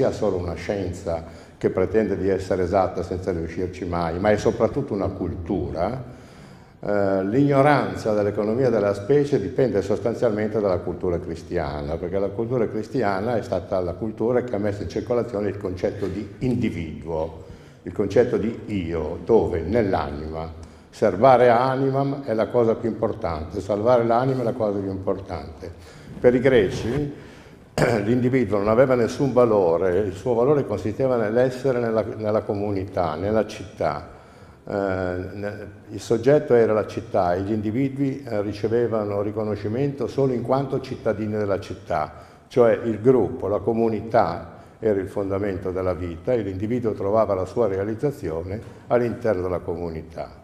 sia solo una scienza che pretende di essere esatta senza riuscirci mai, ma è soprattutto una cultura, eh, l'ignoranza dell'economia della specie dipende sostanzialmente dalla cultura cristiana, perché la cultura cristiana è stata la cultura che ha messo in circolazione il concetto di individuo, il concetto di io, dove nell'anima. Servare animam è la cosa più importante, salvare l'anima è la cosa più importante. Per i greci l'individuo non aveva nessun valore, il suo valore consisteva nell'essere nella, nella comunità, nella città eh, il soggetto era la città e gli individui eh, ricevevano riconoscimento solo in quanto cittadini della città, cioè il gruppo, la comunità era il fondamento della vita e l'individuo trovava la sua realizzazione all'interno della comunità.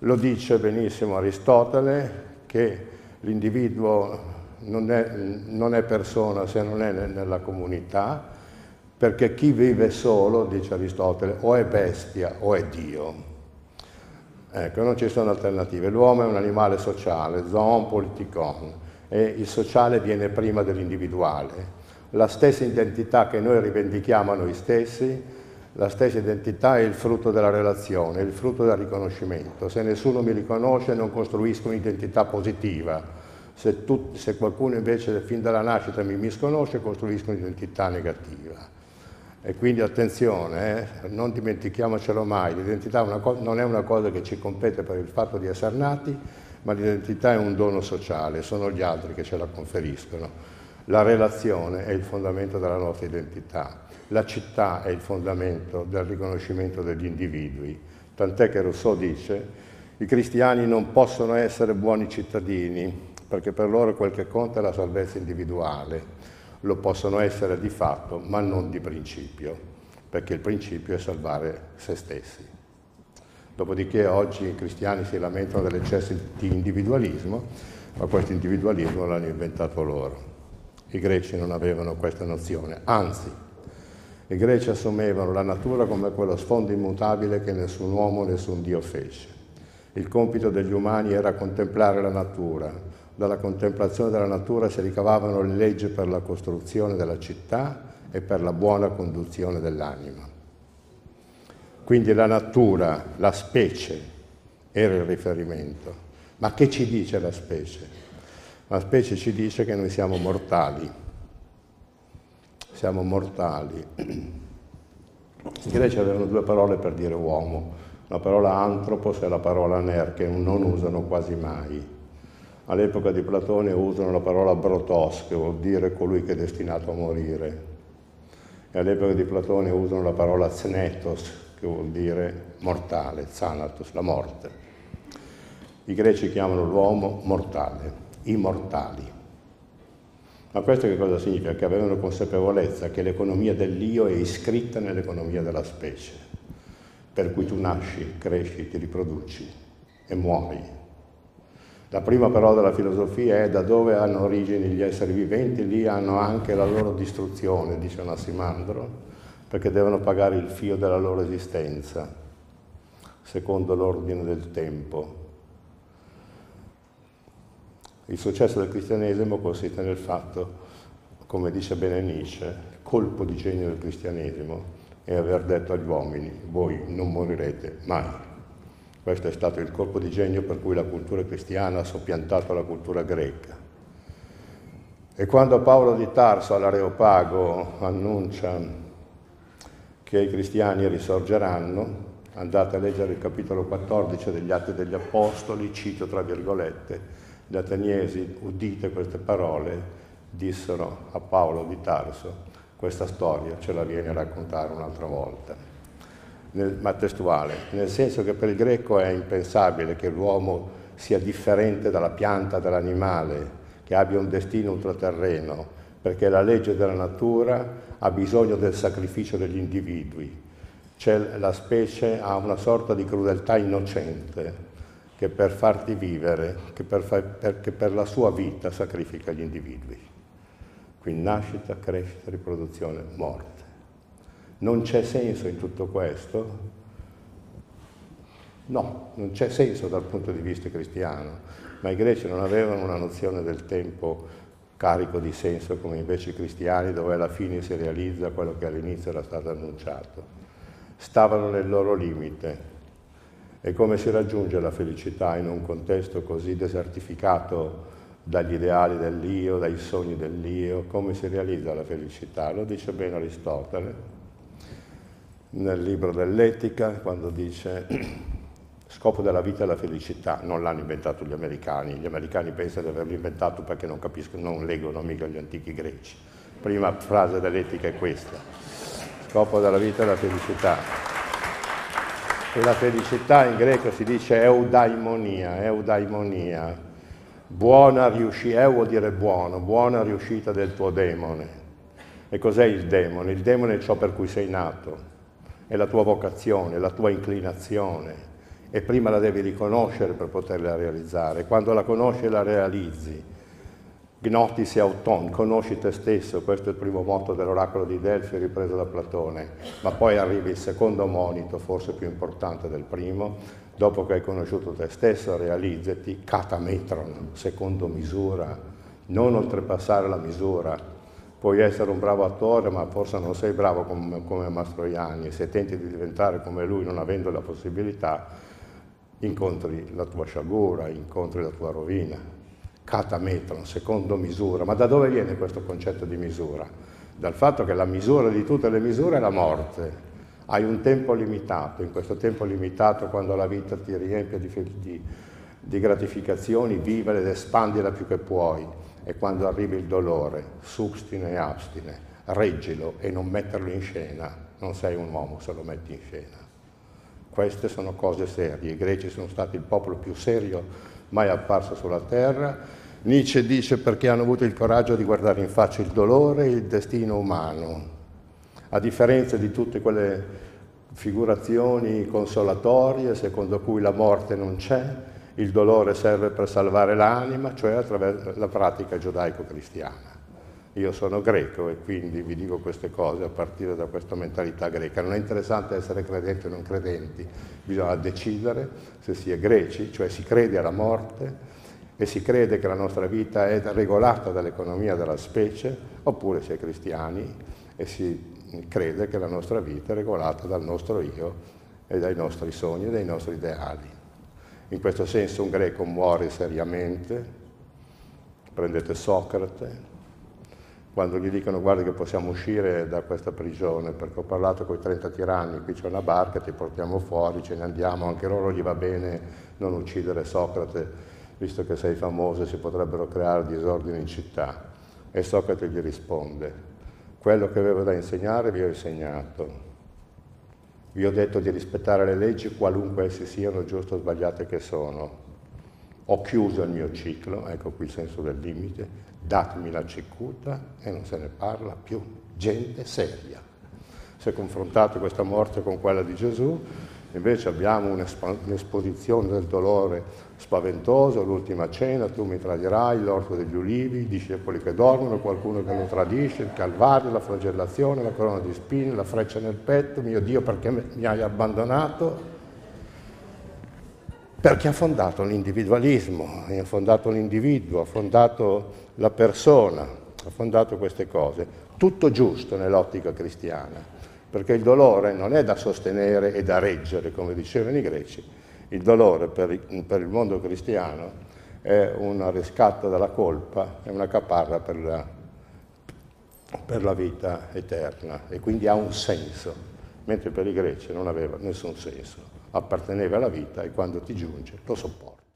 Lo dice benissimo Aristotele che l'individuo non è, non è persona se non è nella comunità, perché chi vive solo, dice Aristotele, o è bestia o è Dio. Ecco, non ci sono alternative. L'uomo è un animale sociale, zoon politikon, e il sociale viene prima dell'individuale. La stessa identità che noi rivendichiamo a noi stessi, la stessa identità è il frutto della relazione, il frutto del riconoscimento. Se nessuno mi riconosce non costruisco un'identità positiva. Se, tu, se qualcuno invece fin dalla nascita mi misconosce costruisco un'identità negativa. E quindi attenzione, eh, non dimentichiamocelo mai, l'identità non è una cosa che ci compete per il fatto di essere nati, ma l'identità è un dono sociale, sono gli altri che ce la conferiscono. La relazione è il fondamento della nostra identità, la città è il fondamento del riconoscimento degli individui, tant'è che Rousseau dice i cristiani non possono essere buoni cittadini perché per loro quel che conta è la salvezza individuale lo possono essere di fatto, ma non di principio, perché il principio è salvare se stessi. Dopodiché oggi i cristiani si lamentano dell'eccesso di individualismo, ma questo individualismo l'hanno inventato loro. I greci non avevano questa nozione, anzi, i greci assumevano la natura come quello sfondo immutabile che nessun uomo, nessun Dio fece. Il compito degli umani era contemplare la natura, dalla contemplazione della natura si ricavavano le leggi per la costruzione della città e per la buona conduzione dell'anima. Quindi la natura, la specie, era il riferimento. Ma che ci dice la specie? La specie ci dice che noi siamo mortali. Siamo mortali. I greci avevano due parole per dire uomo, la parola antropos e la parola ner, che non usano quasi mai all'epoca di Platone usano la parola brotos, che vuol dire colui che è destinato a morire, e all'epoca di Platone usano la parola znetos, che vuol dire mortale, zanatos, la morte. I greci chiamano l'uomo mortale, immortali. Ma questo che cosa significa? Che avevano consapevolezza che l'economia dell'io è iscritta nell'economia della specie, per cui tu nasci, cresci, ti riproduci e muori la prima parola della filosofia è da dove hanno origine gli esseri viventi, lì hanno anche la loro distruzione, dice Nassimandro, perché devono pagare il fio della loro esistenza, secondo l'ordine del tempo. Il successo del cristianesimo consiste nel fatto, come dice bene Nietzsche, il colpo di genio del cristianesimo è aver detto agli uomini, voi non morirete mai. Questo è stato il colpo di genio per cui la cultura cristiana ha soppiantato la cultura greca. E quando Paolo di Tarso all'Areopago annuncia che i cristiani risorgeranno, andate a leggere il capitolo 14 degli Atti degli Apostoli, cito tra virgolette, gli ateniesi, udite queste parole, dissero a Paolo di Tarso, questa storia ce la viene a raccontare un'altra volta nel, ma testuale, nel senso che per il greco è impensabile che l'uomo sia differente dalla pianta, dall'animale, che abbia un destino ultraterreno, perché la legge della natura ha bisogno del sacrificio degli individui. Cioè la specie ha una sorta di crudeltà innocente che per farti vivere, che per, per, che per la sua vita sacrifica gli individui. Quindi nascita, crescita, riproduzione, morte. Non c'è senso in tutto questo? No, non c'è senso dal punto di vista cristiano, ma i greci non avevano una nozione del tempo carico di senso come invece i cristiani dove alla fine si realizza quello che all'inizio era stato annunciato. Stavano nel loro limite. E come si raggiunge la felicità in un contesto così desertificato dagli ideali dell'io, dai sogni dell'io, come si realizza la felicità? Lo dice bene Aristotele nel libro dell'Etica, quando dice scopo della vita è la felicità, non l'hanno inventato gli americani, gli americani pensano di averlo inventato perché non capiscono, non leggono mica gli antichi greci. Prima frase dell'etica è questa, scopo della vita è la felicità. E la felicità in greco si dice eudaimonia, eudaimonia, buona riuscita, eu vuol dire buono, buona riuscita del tuo demone. E cos'è il demone? Il demone è ciò per cui sei nato, è la tua vocazione, la tua inclinazione, e prima la devi riconoscere per poterla realizzare. Quando la conosci e la realizzi, gnoti auton, conosci te stesso, questo è il primo motto dell'oracolo di Delfi ripreso da Platone, ma poi arrivi il secondo monito, forse più importante del primo, dopo che hai conosciuto te stesso, realizzati catametron, secondo misura, non oltrepassare la misura. Puoi essere un bravo attore, ma forse non sei bravo come, come Mastroianni, se tenti di diventare come lui non avendo la possibilità, incontri la tua sciagura, incontri la tua rovina. Catametron, secondo misura. Ma da dove viene questo concetto di misura? Dal fatto che la misura di tutte le misure è la morte. Hai un tempo limitato, in questo tempo limitato quando la vita ti riempie di, di, di gratificazioni, vivere ed espandila più che puoi. E quando arrivi il dolore, substine e abstine, reggilo e non metterlo in scena. Non sei un uomo se lo metti in scena. Queste sono cose serie. I greci sono stati il popolo più serio mai apparso sulla terra. Nietzsche dice perché hanno avuto il coraggio di guardare in faccia il dolore e il destino umano. A differenza di tutte quelle figurazioni consolatorie secondo cui la morte non c'è, il dolore serve per salvare l'anima, cioè attraverso la pratica giudaico-cristiana. Io sono greco e quindi vi dico queste cose a partire da questa mentalità greca. Non è interessante essere credenti o non credenti, bisogna decidere se si è greci, cioè si crede alla morte e si crede che la nostra vita è regolata dall'economia della specie, oppure si è cristiani e si crede che la nostra vita è regolata dal nostro io e dai nostri sogni e dai nostri ideali. In questo senso un greco muore seriamente, prendete Socrate, quando gli dicono guarda che possiamo uscire da questa prigione perché ho parlato con i 30 tiranni, qui c'è una barca, ti portiamo fuori, ce ne andiamo, anche loro gli va bene non uccidere Socrate, visto che sei famoso si potrebbero creare disordini in città. E Socrate gli risponde, quello che avevo da insegnare vi ho insegnato, vi ho detto di rispettare le leggi qualunque esse siano, giuste o sbagliate che sono. Ho chiuso il mio ciclo, ecco qui il senso del limite, datemi la cicuta e non se ne parla più. Gente seria. Si è confrontato questa morte con quella di Gesù, invece abbiamo un'esposizione del dolore spaventoso, l'ultima cena, tu mi tradirai, l'orto degli ulivi, i discepoli che dormono, qualcuno che lo tradisce, il calvario, la flagellazione, la corona di spine, la freccia nel petto, mio Dio perché mi hai abbandonato? Perché ha fondato l'individualismo, ha fondato l'individuo, ha fondato la persona, ha fondato queste cose. Tutto giusto nell'ottica cristiana, perché il dolore non è da sostenere e da reggere, come dicevano i greci. Il dolore per, il mondo cristiano è un riscatto dalla colpa, è una caparra per la, per la vita eterna e quindi ha un senso, mentre per i greci non aveva nessun senso apparteneva alla vita e quando ti giunge lo sopporta.